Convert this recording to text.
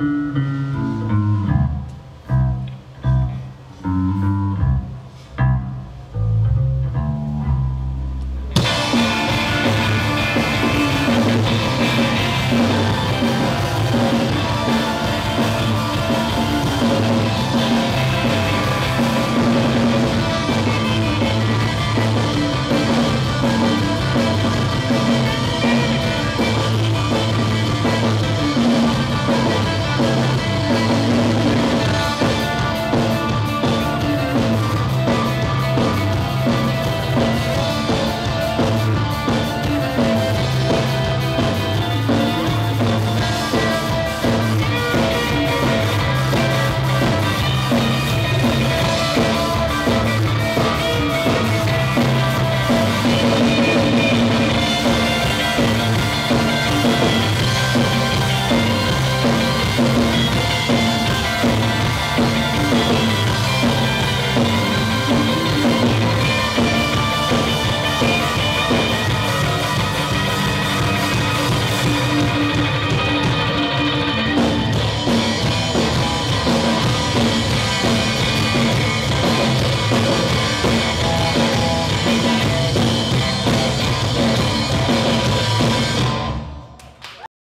Mm-hmm.